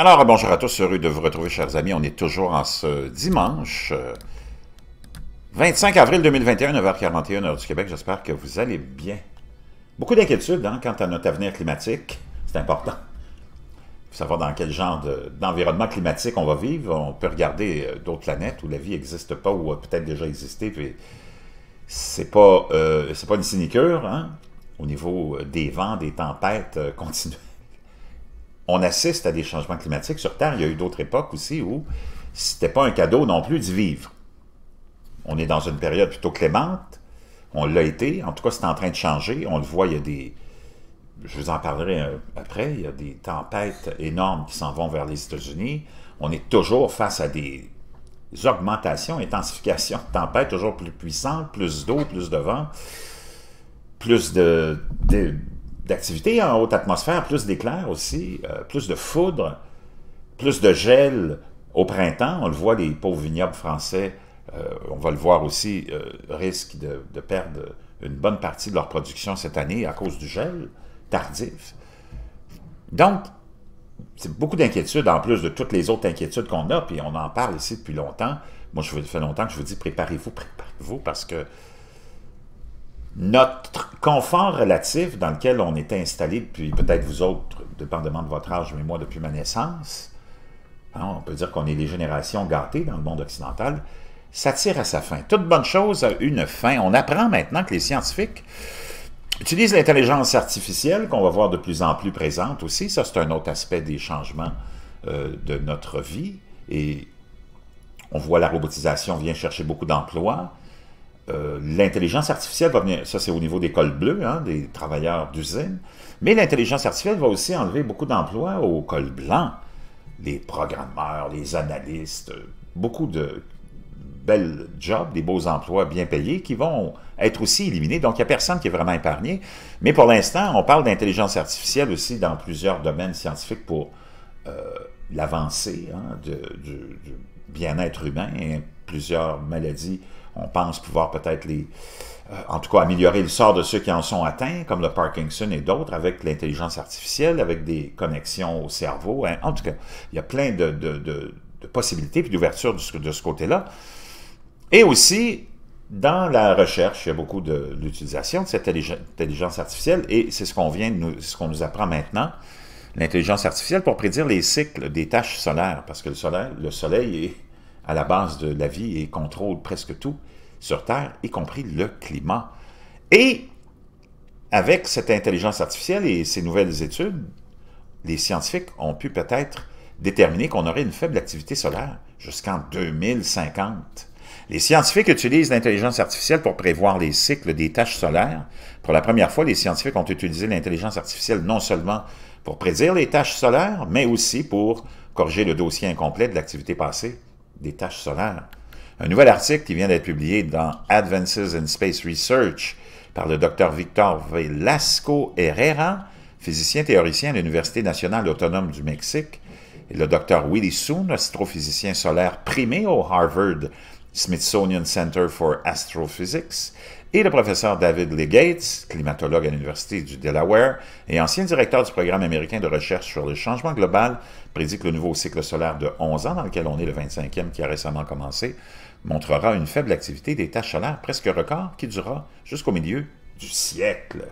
Alors, bonjour à tous, heureux de vous retrouver, chers amis. On est toujours en ce dimanche 25 euh, avril 2021, 9h41, heure du Québec. J'espère que vous allez bien. Beaucoup d'inquiétudes hein, quant à notre avenir climatique. C'est important. Faut savoir dans quel genre d'environnement climatique on va vivre. On peut regarder euh, d'autres planètes où la vie n'existe pas ou a peut-être déjà existé. Puis c'est pas, euh, pas une sinicure hein, au niveau des vents, des tempêtes continuelles on assiste à des changements climatiques sur Terre. Il y a eu d'autres époques aussi où c'était pas un cadeau non plus d'y vivre. On est dans une période plutôt clémente. On l'a été. En tout cas, c'est en train de changer. On le voit, il y a des... Je vous en parlerai euh, après. Il y a des tempêtes énormes qui s'en vont vers les États-Unis. On est toujours face à des augmentations, intensifications de tempêtes toujours plus puissantes, plus d'eau, plus de vent, plus de d'activité en haute atmosphère, plus d'éclairs aussi, euh, plus de foudre, plus de gel au printemps. On le voit, les pauvres vignobles français, euh, on va le voir aussi, euh, risquent de, perdre une bonne partie de leur production cette année à cause du gel tardif. Donc, c'est beaucoup d'inquiétudes en plus de toutes les autres inquiétudes qu'on a, puis on en parle ici depuis longtemps. Moi, je fais longtemps que je vous dis préparez-vous, préparez-vous, parce que notre confort relatif dans lequel on est installé depuis peut-être vous autres, dépendamment de votre âge, mais moi depuis ma naissance, hein, on peut dire qu'on est les générations gâtées dans le monde occidental, ça tire à sa fin. Toute bonne chose a une fin. On apprend maintenant que les scientifiques utilisent l'intelligence artificielle, qu'on va voir de plus en plus présente aussi. Ça, c'est un autre aspect des changements euh, de notre vie. Et on voit la robotisation vient chercher beaucoup d'emplois. Euh, l'intelligence artificielle va venir, ça c'est au niveau des cols bleus, hein, des travailleurs d'usine, mais l'intelligence artificielle va aussi enlever beaucoup d'emplois au col blanc, les programmeurs, les analystes, beaucoup de belles jobs, des beaux emplois bien payés qui vont être aussi éliminés. Donc, il n'y a personne qui est vraiment épargné. Mais pour l'instant, on parle d'intelligence artificielle aussi dans plusieurs domaines scientifiques pour euh, l'avancée hein, du bien-être humain et plusieurs maladies on pense pouvoir peut-être les, euh, en tout cas améliorer le sort de ceux qui en sont atteints, comme le Parkinson et d'autres, avec l'intelligence artificielle, avec des connexions au cerveau. Hein. En tout cas, il y a plein de, possibilités et d'ouverture de ce, côté-là. Et aussi, dans la recherche, il y a beaucoup de l'utilisation de cette intelligence artificielle et c'est ce qu'on vient, nous, ce qu'on nous apprend maintenant, l'intelligence artificielle pour prédire les cycles des tâches solaires, parce que le soleil, le soleil est à la base de la vie et contrôle presque tout sur Terre, y compris le climat. Et avec cette intelligence artificielle et ces nouvelles études, les scientifiques ont pu peut-être déterminer qu'on aurait une faible activité solaire jusqu'en 2050. Les scientifiques utilisent l'intelligence artificielle pour prévoir les cycles des tâches solaires. Pour la première fois, les scientifiques ont utilisé l'intelligence artificielle non seulement pour prédire les tâches solaires, mais aussi pour corriger le dossier incomplet de l'activité passée des tâches solaires. Un nouvel article qui vient d'être publié dans Advances in Space Research par le Dr Victor Velasco Herrera, physicien théoricien à l'Université nationale autonome du Mexique, et le Dr Willie Soon, astrophysicien solaire primé au Harvard Smithsonian Center for Astrophysics, et le professeur David Legates, climatologue à l'Université du Delaware et ancien directeur du programme américain de recherche sur le changement global, prédit que le nouveau cycle solaire de 11 ans, dans lequel on est le 25e qui a récemment commencé, montrera une faible activité des tâches solaires presque record qui durera jusqu'au milieu du siècle.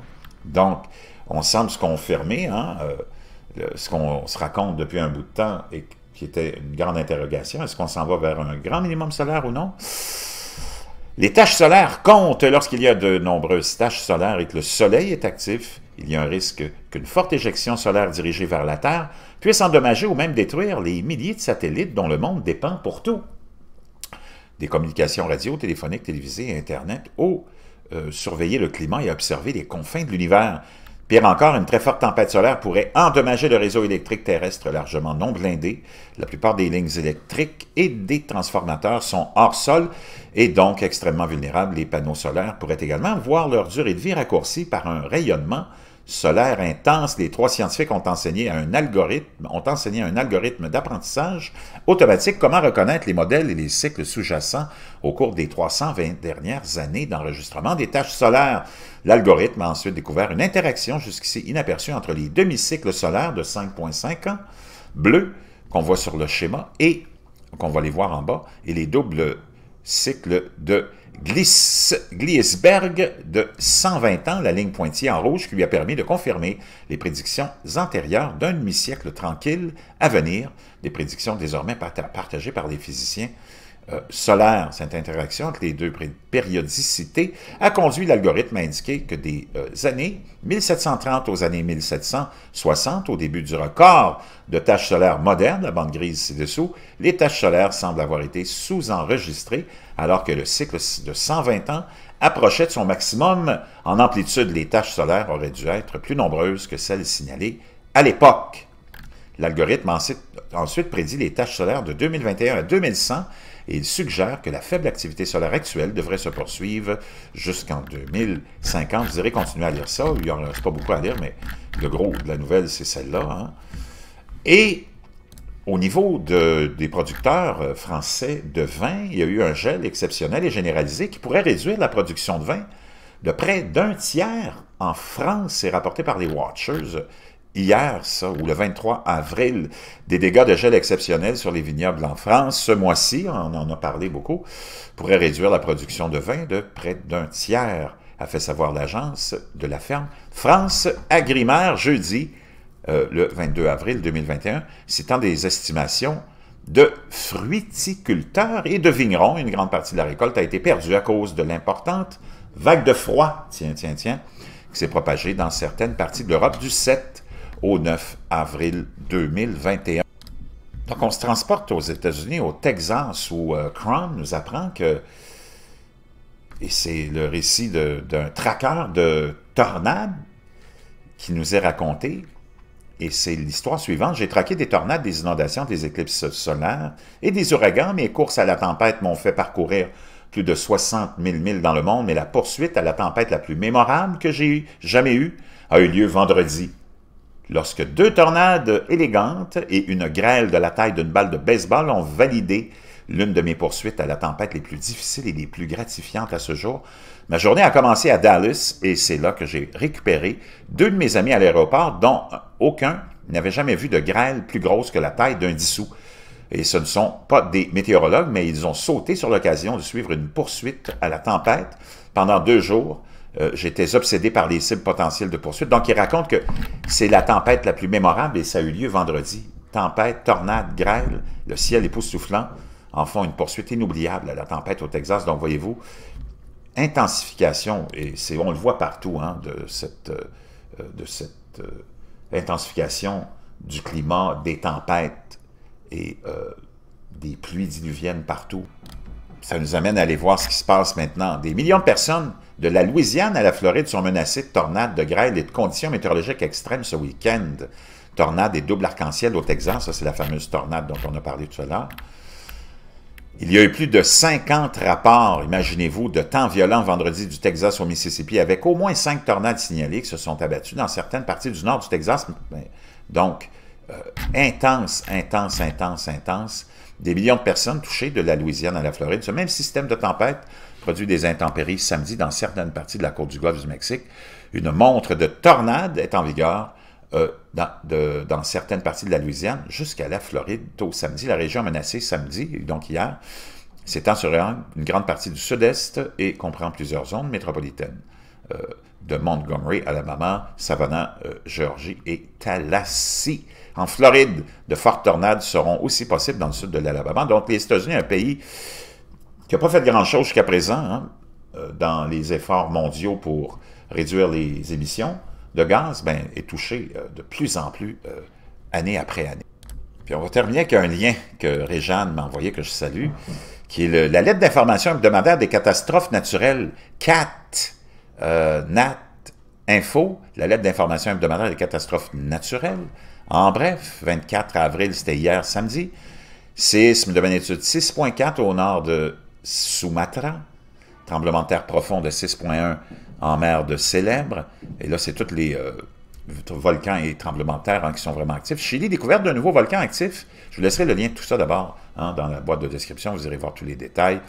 Donc, on semble se confirmer, hein, euh, ce qu'on se raconte depuis un bout de temps et qui était une grande interrogation, est-ce qu'on s'en va vers un grand minimum solaire ou non? Les tâches solaires comptent lorsqu'il y a de nombreuses tâches solaires et que le Soleil est actif. Il y a un risque qu'une forte éjection solaire dirigée vers la Terre puisse endommager ou même détruire les milliers de satellites dont le monde dépend pour tout. Des communications radio, téléphoniques, télévisées et Internet, ou euh, surveiller le climat et observer les confins de l'univers. Pire encore, une très forte tempête solaire pourrait endommager le réseau électrique terrestre largement non blindé. La plupart des lignes électriques et des transformateurs sont hors sol et donc extrêmement vulnérables. Les panneaux solaires pourraient également voir leur durée de vie raccourcie par un rayonnement solaire intense, les trois scientifiques ont enseigné un algorithme, ont enseigné un algorithme d'apprentissage automatique comment reconnaître les modèles et les cycles sous-jacents au cours des 320 dernières années d'enregistrement des tâches solaires. L'algorithme a ensuite découvert une interaction jusqu'ici inaperçue entre les demi-cycles solaires de 5,5 ans bleus qu'on voit sur le schéma et qu'on va les voir en bas, et les doubles cycles de Gliesberg de 120 ans, la ligne pointillée en rouge qui lui a permis de confirmer les prédictions antérieures d'un demi-siècle tranquille à venir, des prédictions désormais partagées par les physiciens euh, solaire, cette interaction entre les deux périodicités, a conduit l'algorithme à indiquer que des euh, années 1730 aux années 1760, au début du record de tâches solaires modernes, la bande grise ci-dessous, les tâches solaires semblent avoir été sous-enregistrées, alors que le cycle de 120 ans approchait de son maximum. En amplitude, les tâches solaires auraient dû être plus nombreuses que celles signalées à l'époque. L'algorithme ensuite, prédit les tâches solaires de 2021 à 2100 et il suggère que la faible activité solaire actuelle devrait se poursuivre jusqu'en 2050. Vous irez continuer à lire ça, il n'y en reste pas beaucoup à lire, mais le gros de la nouvelle, c'est celle-là. Hein. Et au niveau des producteurs euh, français de vin, il y a eu un gel exceptionnel et généralisé qui pourrait réduire la production de vin de près d'un tiers en France, c'est rapporté par les Watchers hier, ça, ou le 23 avril, des dégâts de gel exceptionnels sur les vignobles en France. Ce mois-ci, on en a parlé beaucoup, pourrait réduire la production de vin de près d'un tiers, a fait savoir l'agence de la ferme France Agrimaire jeudi, euh, le 22 avril 2021, citant des estimations de fruiticulteurs et de vignerons. Une grande partie de la récolte a été perdue à cause de l'importante vague de froid, tiens, tiens, tiens, qui s'est propagée dans certaines parties de l'Europe du 7 au 9 avril 2021. Donc, on se transporte aux États-Unis, au Texas, où euh, nous apprend que, et c'est le récit d'un traqueur de tornades qui nous est raconté, et c'est l'histoire suivante. J'ai traqué des tornades, des inondations, des éclipses solaires et des ouragans. Mes courses à la tempête m'ont fait parcourir plus de 60 000 milles dans le monde, mais la poursuite à la tempête la plus mémorable que j'ai jamais eue a eu lieu vendredi lorsque deux tornades élégantes et une grêle de la taille d'une balle de baseball ont validé l'une de mes poursuites à la tempête les plus difficiles et les plus gratifiantes à ce jour. Ma journée a commencé à Dallas et c'est là que j'ai récupéré deux de mes amis à l'aéroport dont aucun n'avait jamais vu de grêle plus grosse que la taille d'un dissous. Et ce ne sont pas des météorologues, mais ils ont sauté sur l'occasion de suivre une poursuite à la tempête pendant deux jours euh, j'étais obsédé par les cibles potentielles de poursuite. Donc, il raconte que c'est la tempête la plus mémorable et ça a eu lieu vendredi. Tempête, tornade, grêle, le ciel époustouflant en font une poursuite inoubliable à la tempête au Texas. Donc, voyez-vous, intensification, et on le voit partout, hein, de cette, euh, euh, intensification du climat, des tempêtes et des pluies diluviennes partout. Ça nous amène à aller voir ce qui se passe maintenant. Des millions de personnes de la Louisiane à la Floride sont menacées de tornades, de grêle et de conditions météorologiques extrêmes ce week-end. Tornades et double arc-en-ciel au Texas, ça c'est la fameuse tornade dont on a parlé tout à l'heure. Il y a eu plus de 50 rapports, imaginez-vous, de temps violent vendredi du Texas au Mississippi, avec au moins cinq tornades signalées qui se sont abattues dans certaines parties du nord du Texas. Donc, euh, intense, intense, intense, intense. Des millions de personnes touchées de la Louisiane à la Floride. Ce même système de tempête produit des intempéries samedi dans certaines parties de la côte du Golfe du Mexique. Une montre de tornade est en vigueur euh, dans, certaines parties de la Louisiane jusqu'à la Floride tôt samedi. La région menacée samedi, donc hier, s'étend sur une grande partie du sud-est et comprend plusieurs zones métropolitaines. Euh, de Montgomery, Alabama, Savannah, euh, Géorgie et Tallahassee. En Floride, de fortes tornades seront aussi possibles dans le sud de l'Alabama. Donc, les États-Unis, un pays qui n'a pas fait grand-chose jusqu'à présent hein, euh, dans les efforts mondiaux pour réduire les émissions de gaz, ben, est touché euh, de plus en plus euh, année après année. Puis on va terminer avec un lien que Réjeanne m'a envoyé, que je salue, qui est la lettre d'information hebdomadaire des catastrophes naturelles, CAT, NAT, Info, la lettre d'information hebdomadaire des catastrophes naturelles. En bref, 24 avril, c'était hier samedi, séisme de magnitude 6.4 au nord de Sumatra, tremblement de terre profond de 6.1 en mer de Célèbre. Et là, c'est tous les euh, volcans et tremblements de terre hein, qui sont vraiment actifs. Chili, découverte d'un nouveau volcan actif. Je vous laisserai le lien de tout ça d'abord hein, dans la boîte de description. Vous irez voir tous les détails.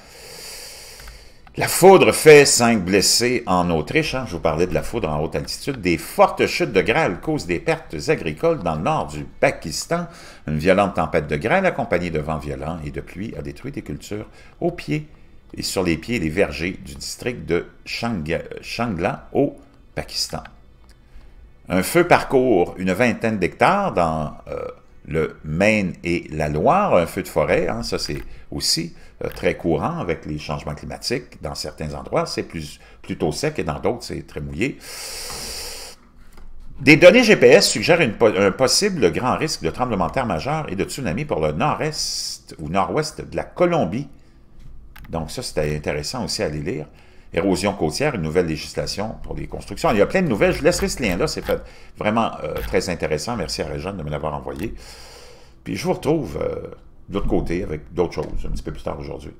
La foudre fait cinq blessés en Autriche. Hein. Je vous parlais de la foudre en haute altitude. Des fortes chutes de grêle causent des pertes agricoles dans le nord du Pakistan. Une violente tempête de grêle accompagnée de vents violents et de pluie a détruit des cultures au pied et sur les pieds des vergers du district de Shangla au Pakistan. Un feu parcourt une vingtaine d'hectares dans euh, le Maine et la Loire, un feu de forêt, hein, ça c'est aussi euh, très courant avec les changements climatiques. Dans certains endroits, c'est plus, plutôt sec et dans d'autres, c'est très mouillé. Des données GPS suggèrent un possible grand risque de tremblement de terre majeur et de tsunami pour le nord-est ou nord-ouest de la Colombie. Donc ça, c'était intéressant aussi à aller lire. Érosion côtière, une nouvelle législation pour les constructions. Il y a plein de nouvelles. Je laisserai ce lien-là. C'est vraiment euh, très intéressant. Merci à Réjeanne de me l'avoir envoyé. Puis je vous retrouve euh, de l'autre côté avec d'autres choses un petit peu plus tard aujourd'hui.